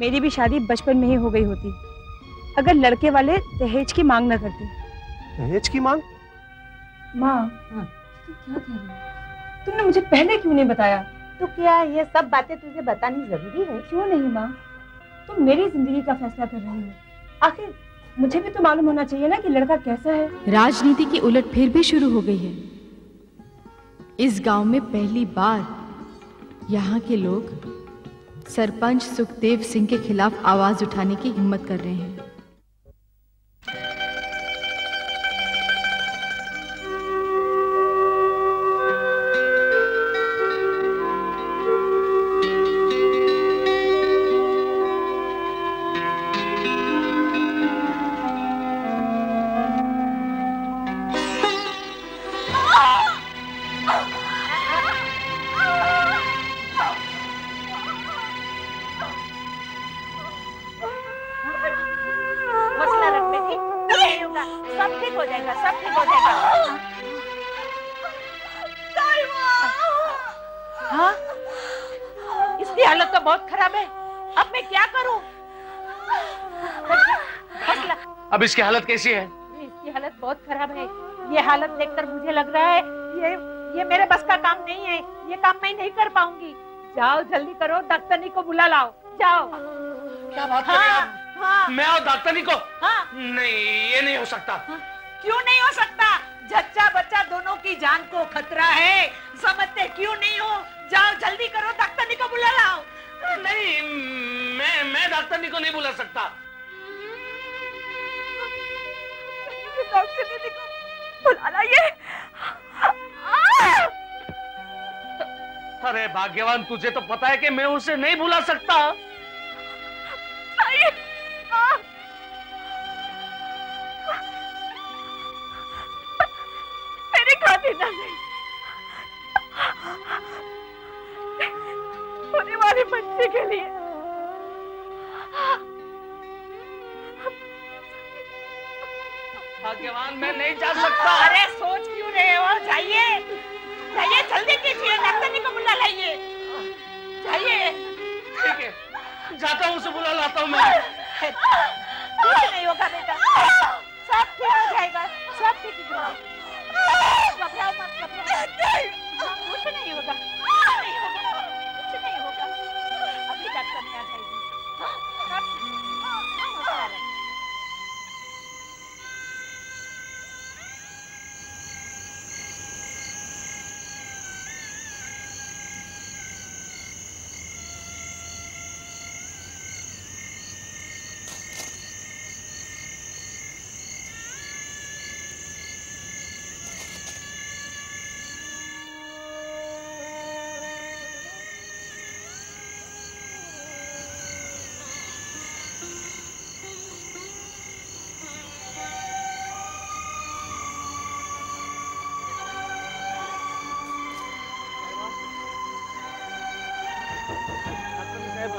मेरी भी शादी बचपन में ही हो गई होती। अगर लड़के वाले दहेज की मांग न करते। दहेज की मांग? माँ। हाँ। तू क्या कह रही है? तुमने मुझे पहले क्यों नहीं बताया? तो क्या ये सब बातें तुझे बतानी ज़रूरी है? क्यों नहीं माँ? तुम मेरी ज़िंदगी का फैसला कर रही हो। आखिर मुझे भी तो मालूम होना चाहिए ना कि लड़का कैसा है। राजनीति की उलट फिर भी शुरू हो गई है। इस गाँव में पहली बार यहाँ के लोग सरपंच सुखदेव सिंह के खिलाफ आवाज़ उठाने की हिम्मत कर रहे हैं। अब इसकी हालत कैसी है? इसकी हालत बहुत खराब है। ये हालत देखकर मुझे लग रहा है ये ये मेरे बस का काम नहीं है। ये काम मैं नहीं कर पाऊँगी। जाओ जल्दी करो डॉक्टरनी को बुला लाओ। जाओ। क्या बात कर रहे हैं हाँ आप? हाँ मैं और डॉक्टरनी को? हाँ। नहीं ये नहीं हो सकता। हाँ, क्यों नहीं हो सकता? जच्चा बच्चा दोनों की जान को खतरा है। समझते क्यों नहीं हो? जाओ जल्दी करो डॉक्टरनी को बुला लाओ। नहीं मैं मैं डॉक्टरनी को नहीं बुला सकता। बुला लाइए अरे भाग्यवान तुझे तो पता है कि मैं उसे नहीं भुला सकता। घबराओ मत घबराओ कुछ नहीं। होगा कुछ नहीं होगा।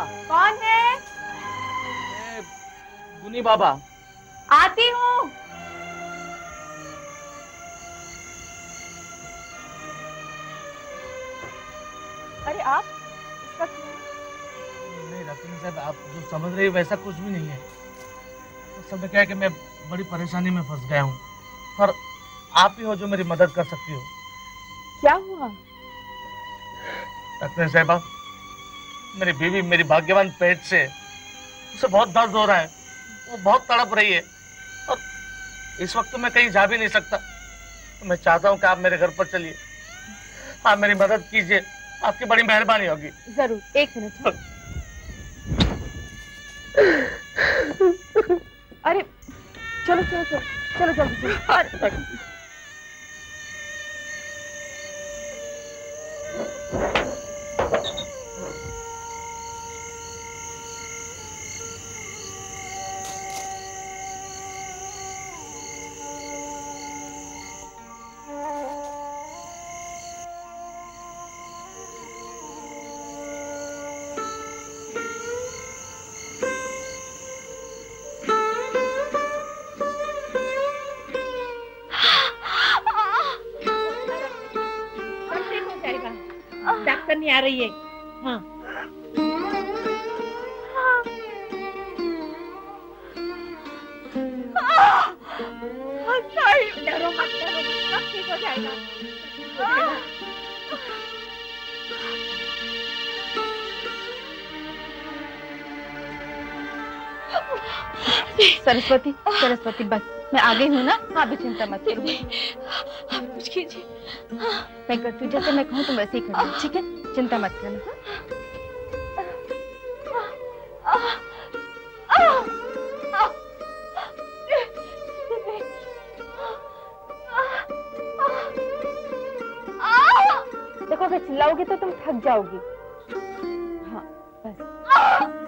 कौन है? मैं गुनी बाबा। आती हूँ। अरे आप नहीं रतन साहब आप जो समझ रहे हो वैसा कुछ भी नहीं है। असल में क्या है कि मैं बड़ी परेशानी में फंस गया हूँ। और आप ही हो जो मेरी मदद कर सकती हो। क्या हुआ? रतन साहबा मेरी बीवी मेरी भाग्यवान पेट से उसे बहुत दर्द हो रहा है। वो बहुत तड़प रही है। और इस वक्त तो मैं कहीं जा भी नहीं सकता। तो मैं चाहता हूँ कि आप मेरे घर पर चलिए। आप मेरी मदद कीजिए। आपकी बड़ी मेहरबानी होगी। ज़रूर एक मिनट। अरे चलो चलो चलो चलो जल्दी रही है। हाँ।, हाँ। अच्छा, डरो मत डरो सब ठीक हो जाएगा। सरस्वती सरस्वती बस। मैं आ गई हूँ ना आप भी चिंता मत करो। आप कुछ कीजिए। मैं करती हूँ जैसे मैं कहूँ तुम वैसे ही करना ठीक है? चिंता मत करना? देखो अगर चिल्लाओगी तो तुम थक जाओगी। हाँ बस।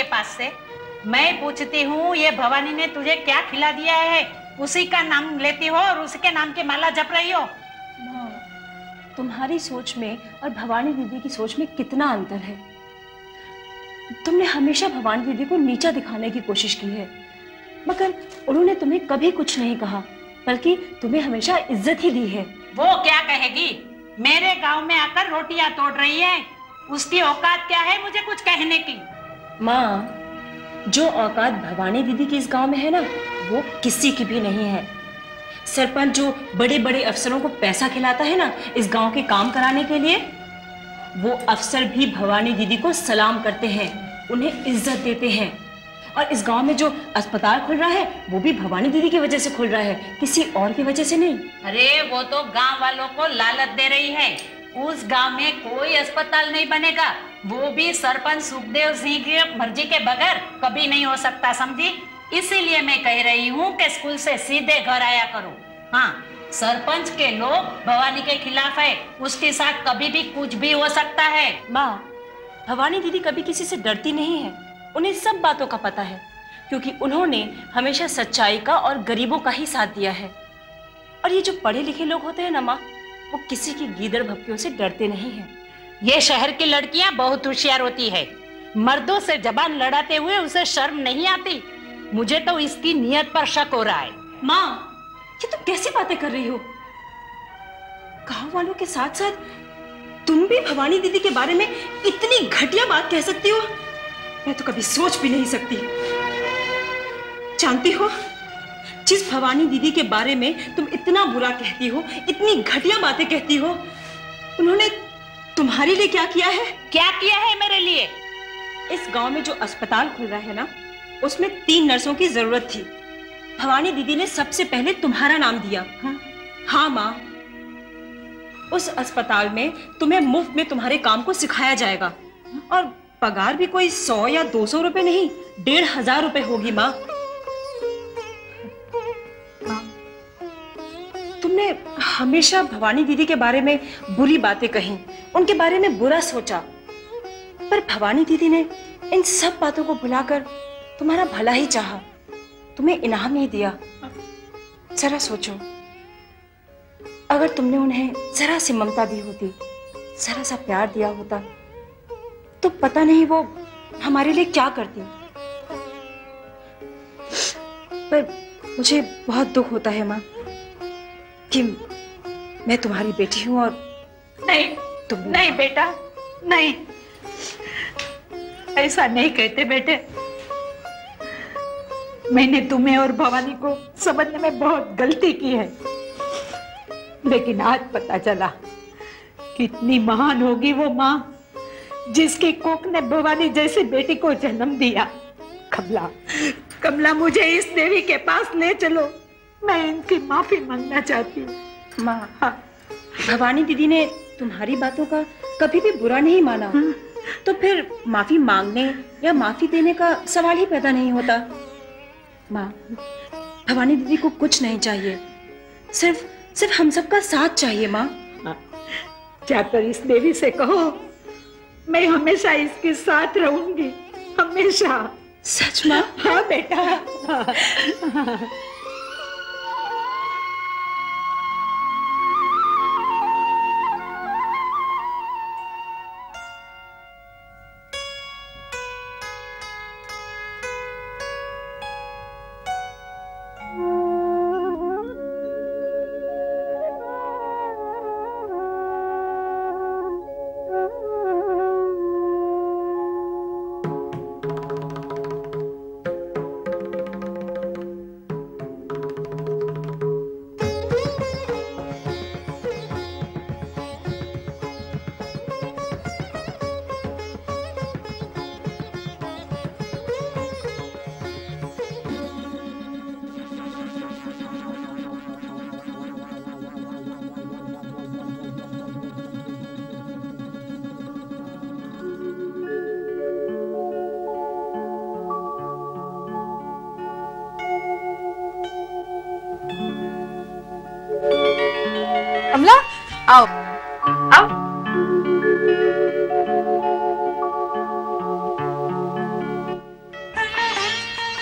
के पास से। मैं पूछती हूँ ये भवानी ने तुझे क्या खिला दिया है? उसी का नाम लेती हो और उसके नाम की माला जप रही हो। तुम्हारी सोच में और भवानी दीदी की सोच में कितना अंतर है? तुमने हमेशा भवानी दीदी को नीचा दिखाने की कोशिश की है। मगर उन्होंने तुम्हें कभी कुछ नहीं कहा बल्कि तुम्हें हमेशा इज़्ज़त ही दी है। वो क्या कहेगी? मेरे गाँव में आकर रोटियाँ तोड़ रही है। उसकी औकात क्या है मुझे कुछ कहने की? माँ, जो औकात भवानी दीदी की इस गाँव में है ना, वो किसी की भी नहीं है। सरपंच जो बड़े बड़े अफसरों को पैसा खिलाता है ना, इस गाँव के काम कराने के लिए, वो अफसर भी भवानी दीदी को सलाम करते हैं, उन्हें इज़्ज़त देते हैं। और इस गाँव में जो अस्पताल खुल रहा है, वो भी भवानी दीदी की वजह से खुल रहा है, किसी और की वजह से नहीं। अरे, वो तो गाँव वालों को लालच दे रही है। उस गाँव में कोई अस्पताल नहीं बनेगा। वो भी सरपंच सुखदेव सिंह की मर्ज़ी के बगैर कभी नहीं हो सकता, समझी? इसीलिए मैं कह रही हूँ कि स्कूल से सीधे घर आया करो। हाँ सरपंच के लोग भवानी के खिलाफ है, उसके साथ कभी भी कुछ भी हो सकता है। माँ, भवानी दीदी कभी किसी से डरती नहीं है। उन्हें सब बातों का पता है, क्योंकि उन्होंने हमेशा सच्चाई का और गरीबों का ही साथ दिया है। और ये जो पढ़े लिखे लोग होते हैं ना माँ, वो किसी की गीदड़ भक्तियों से डरते नहीं हैं। ये शहर की लड़कियाँ बहुत होशियार होती है। मर्दों से जबान लड़ाते हुए उसे शर्म नहीं आती। मुझे तो इसकी नियत पर शक हो रहा है। माँ, ये तुम कैसी बातें कर रही हो? गाँव वालों के साथ साथ तुम भी भवानी दीदी के बारे में इतनी घटिया बात कह सकती हो? मैं तो कभी सोच भी नहीं सकती। जानती हो, जिस भवानी दीदी के बारे में तुम इतना बुरा कहती हो, इतनी घटिया बातें कहती हो, उन्होंने तुम्हारे लिए क्या किया है? क्या किया है मेरे लिए? इस गाँव में जो अस्पताल खुल रहा है ना उसमें तीन नर्सों की ज़रूरत थी। भवानी दीदी ने सबसे पहले तुम्हारा नाम दिया। हाँ, हाँ माँ। उस अस्पताल में तुम्हें मुफ़्त में तुम्हारे काम को सिखाया जाएगा। और पगार भी कोई सौ या दो सौ रुपए नहीं डेढ़ हज़ार रुपए होगी माँ। तुमने हमेशा भवानी दीदी के बारे में बुरी बातें कही, उनके बारे में बुरा सोचा। पर भवानी दीदी ने इन सब बातों को भुलाकर तुम्हारा भला ही चाहा। तुम्हें इनाम ही दिया। जरा सोचो। अगर तुमने उन्हें जरा सी ममता दी होती, जरा सा प्यार दिया होता तो पता नहीं वो हमारे लिए क्या करती। पर मुझे बहुत दुख होता है, माँ, कि मैं तुम्हारी बेटी हूँ और नहीं तुम नहीं बेटा नहीं। ऐसा नहीं कहते बेटे। मैंने तुम्हें और भवानी को समझने में बहुत गलती की है। लेकिन आज पता चला कितनी महान होगी वो माँ जिसकी कोक ने भवानी जैसी बेटी को जन्म दिया। कमला कमला मुझे इस देवी के पास ले चलो। मैं इनकी माफ़ी मांगना चाहती हूँ। माँ हाँ। भवानी दीदी ने तुम्हारी बातों का कभी भी बुरा नहीं माना। तो फिर माफ़ी मांगने या माफ़ी देने का सवाल ही पैदा नहीं होता। माँ भवानी दीदी को कुछ नहीं चाहिए। सिर्फ़ सिर्फ़ हम सबका साथ चाहिए माँ। जाकर इस देवी से कहो मैं हमेशा इसके साथ रहूँगी हमेशा। सच माँ? हाँ बेटा।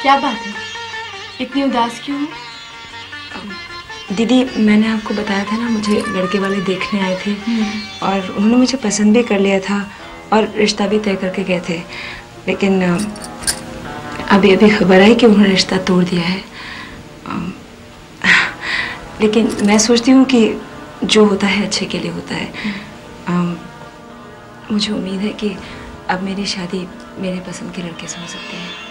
क्या बात है? इतनी उदास क्यों हो? दीदी मैंने आपको बताया था ना मुझे लड़के वाले देखने आए थे और उन्होंने मुझे पसंद भी कर लिया था और रिश्ता भी तय करके गए थे। लेकिन अभी अभी खबर आई कि उन्होंने रिश्ता तोड़ दिया है। लेकिन मैं सोचती हूँ कि जो होता है अच्छे के लिए होता है। मुझे उम्मीद है कि अब मेरी शादी मेरे पसंद के लड़के से हो सकती है।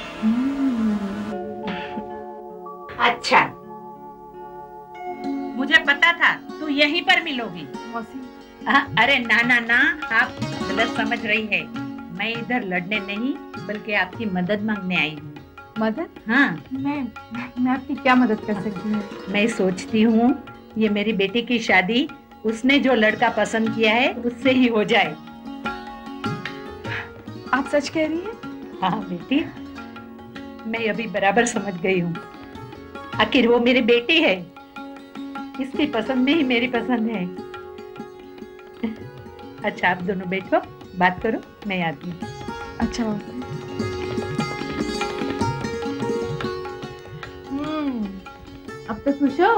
अच्छा। मुझे पता था तू यहीं पर मिलोगी। मौसी। हाँ, अरे ना ना ना आप गलत समझ रही है। मैं इधर लड़ने नहीं बल्कि आपकी मदद मांगने आई हूँ। मदद? हाँ। मैं मैं आपकी क्या मदद कर सकती हूँ? मैं सोचती हूँ ये मेरी बेटी की शादी उसने जो लड़का पसंद किया है उससे ही हो जाए। आप सच कह रही हैं? हाँ बेटी। मैं अभी बराबर समझ गई हूँ। आखिर वो मेरी बेटी है। इसकी पसंद में ही मेरी पसंद है। अच्छा आप दोनों बैठो बात करो मैं आती हूँ। अच्छा हम्म, अब तो खुश हो?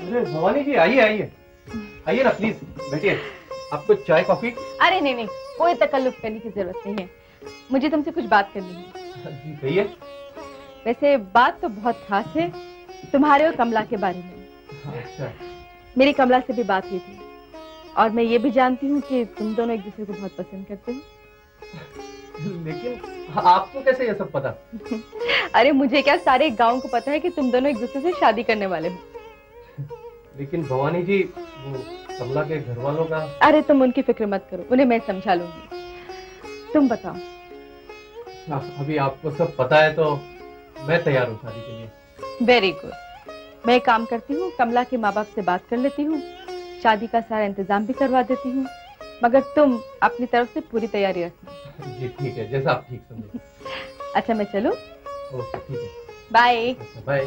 अरे भवानी जी आइए आइए। आइए ना प्लीज़ बैठिए। आपको चाय कॉफ़ी? अरे नहीं नहीं कोई तकल्लुफ करने की ज़रूरत नहीं है। मुझे तुमसे कुछ बात करनी है। जी कहिए। वैसे बात तो बहुत खास है तुम्हारे और कमला के बारे में। अच्छा। मेरी कमला से भी बात हुई थी और मैं ये भी जानती हूँ कि तुम दोनों एक दूसरे को बहुत पसंद करते हो। लेकिन आपको कैसे ये सब पता? अरे मुझे क्या सारे गाँव को पता है कि तुम दोनों एक दूसरे से शादी करने वाले हो? लेकिन भवानी जी वो कमला के घर वालों का? अरे तुम उनकी फ़िक्र मत करो उन्हें मैं समझा लूँगी। तुम बताओ। अभी आपको सब पता है तो मैं तैयार हूँ शादी के लिए। वेरी गुड मैं काम करती हूँ कमला के माँ बाप से बात कर लेती हूँ शादी का सारा इंतज़ाम भी करवा देती हूँ मगर तुम अपनी तरफ़ से पूरी तैयारी रखना जी ठीक है जैसा आप ठीक समझे। अच्छा मैं चलूँ? ओके ठीक है। बाय अच्छा बाय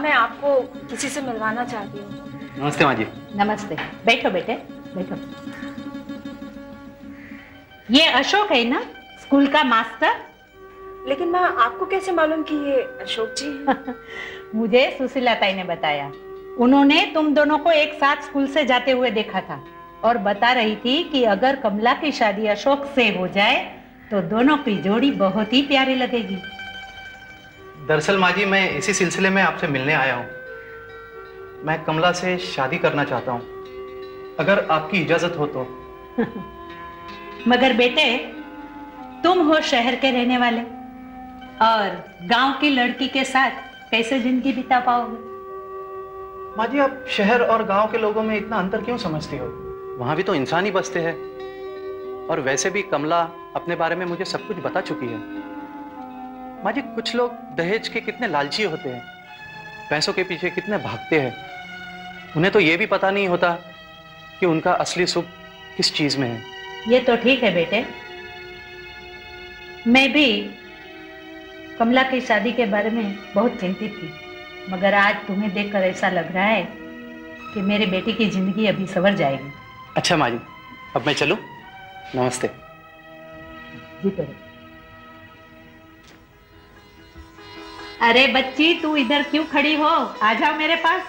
माँ आपको किसी से मिलवाना चाहती हूँ। नमस्ते माँ जी। नमस्ते। बैठो बेटे बैठो। ये अशोक है ना? स्कूल का मास्टर? लेकिन माँ आपको कैसे मालूम कि ये अशोक जी मुझे सुशीला ताई ने बताया। उन्होंने तुम दोनों को एक साथ स्कूल से जाते हुए देखा था और बता रही थी कि अगर कमला की शादी अशोक से हो जाए तो दोनों की जोड़ी बहुत ही प्यारी लगेगी। दरअसल माँ जी मैं इसी सिलसिले में आपसे मिलने आया हूँ। मैं कमला से शादी करना चाहता हूँ। अगर आपकी इजाज़त हो तो। मगर बेटे तुम हो शहर के रहने वाले और गाँव की लड़की के साथ कैसे ज़िंदगी बिता पाओगे? माँ जी आप शहर और गाँव के लोगों में इतना अंतर क्यों समझती हो? वहाँ भी तो इंसान ही बसते हैं। और वैसे भी कमला अपने बारे में मुझे सब कुछ बता चुकी है। माँ जी कुछ लोग दहेज के कितने लालची होते हैं पैसों के पीछे कितने भागते हैं उन्हें तो ये भी पता नहीं होता कि उनका असली सुख किस चीज़ में है। ये तो ठीक है बेटे। मैं भी कमला की शादी के बारे में बहुत चिंतित थी मगर आज तुम्हें देखकर ऐसा लग रहा है कि मेरे बेटे की ज़िंदगी अभी सवर जाएगी। अच्छा माँ जी अब मैं चलूँ? नमस्ते। जीते रहो अरे बच्ची, तू इधर क्यों खड़ी हो? आ जाओ मेरे पास।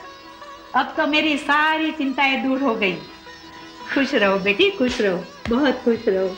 अब तो मेरी सारी चिंताएँ दूर हो गई। खुश रहो बेटी, खुश रहो। बहुत खुश रहो।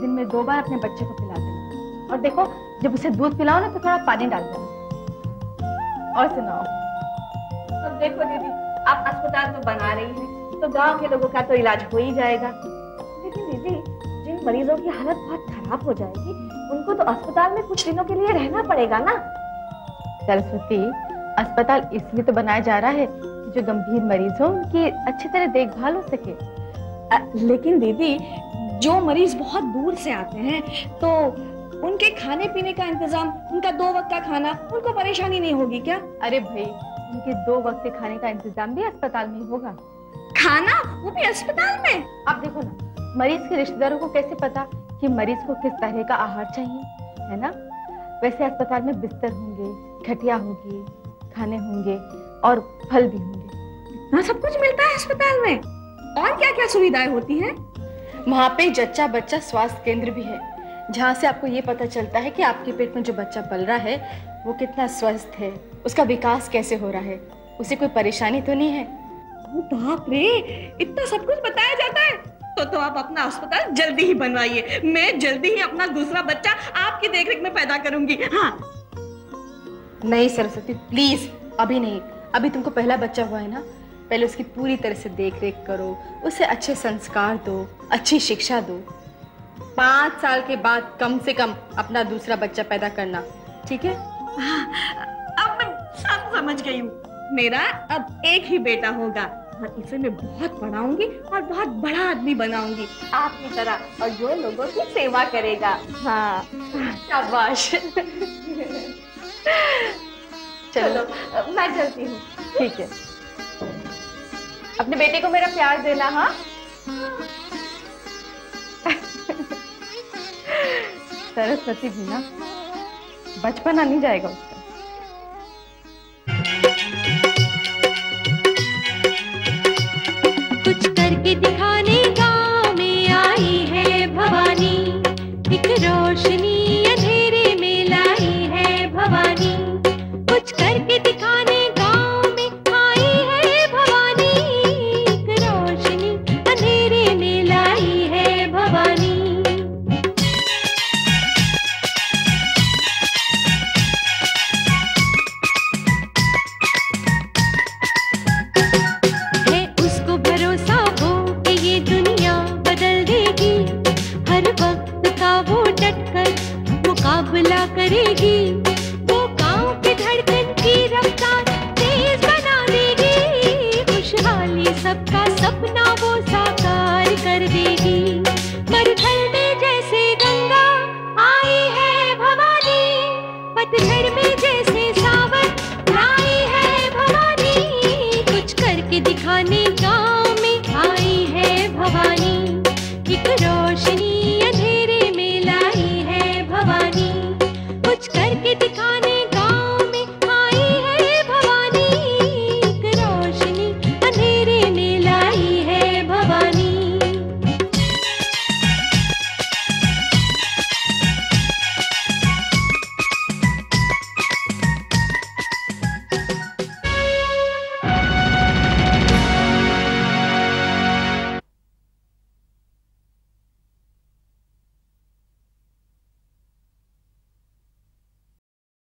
दिन में दो बार अपने बच्चे को पिला देना। और देखो जब उसे दूध पिलाओ ना तो थोड़ा पानी डाल देना। और सुनाओ। अब देखो दीदी आप अस्पताल तो बना रही हैं तो गाँव के लोगों का तो इलाज हो ही जाएगा। लेकिन दीदी जिन मरीजों की हालत बहुत खराब हो जाएगी उनको तो अस्पताल में कुछ दिनों के लिए रहना पड़ेगा ना। सरस्वती अस्पताल इसलिए तो बनाया जा रहा है कि जो गंभीर मरीज़ हो उनकी अच्छी तरह देखभाल हो सके। अ, लेकिन दीदी जो मरीज़ बहुत दूर से आते हैं तो उनके खाने पीने का इंतज़ाम उनका दो वक्त का खाना उनको परेशानी नहीं होगी क्या? अरे भाई उनके दो वक्त के खाने का इंतज़ाम भी अस्पताल में होगा। खाना? वो भी अस्पताल में? आप देखो ना मरीज़ के रिश्तेदारों को कैसे पता कि मरीज़ को किस तरह का आहार चाहिए है ना? वैसे अस्पताल में बिस्तर होंगे खटिया होगी खाने होंगे और फल भी होंगे। सब कुछ मिलता है अस्पताल में? और क्या क्या सुविधाएँ होती हैं? वहाँ पे जच्चा बच्चा स्वास्थ्य केंद्र भी है जहाँ से आपको ये पता चलता है कि आपके पेट में जो बच्चा पल रहा है वो कितना स्वस्थ है उसका विकास कैसे हो रहा है उसे कोई परेशानी तो नहीं है? ओ बाप रे इतना सब कुछ बताया जाता है। तो तो आप अपना अस्पताल जल्दी ही बनवाइए। मैं जल्दी ही अपना दूसरा बच्चा आपकी देखरेख में पैदा करूँगी। हाँ। नहीं सरस्वती प्लीज़ अभी नहीं। अभी तुमको पहला बच्चा हुआ है ना? पहले उसकी पूरी तरह से देख रेख करो उसे अच्छे संस्कार दो अच्छी शिक्षा दो। पाँच साल के बाद कम से कम अपना दूसरा बच्चा पैदा करना ठीक है अब मैं सब समझ गई हूँ। मेरा अब एक ही बेटा होगा और इसे मैं बहुत पढ़ाऊँगी और बहुत बड़ा आदमी बनाऊँगी। आपकी तरह और जो लोगों की सेवा करेगा। हाँ। शाबाश। चलो। चलो मैं चलती हूँ। ठीक है। अपने बेटे को मेरा प्यार देना हाँ? सरस्वती भी ना बचपना नहीं जाएगा। उसका